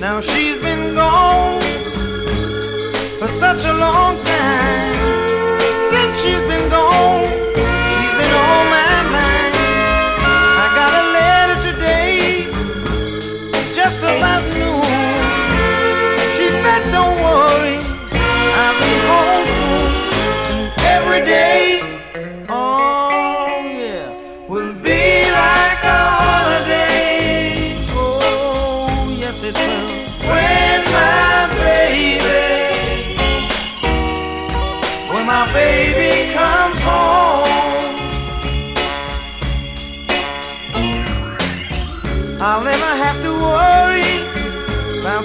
Now she's been gone for such a long time. Since she's been gone, she's been on my mind. I got a letter today, just about noon. She said, Don't worry, I'll be home soon. Every day, oh yeah, will be like a holiday. Oh, yes, it will. my baby comes home. I'll never have to worry about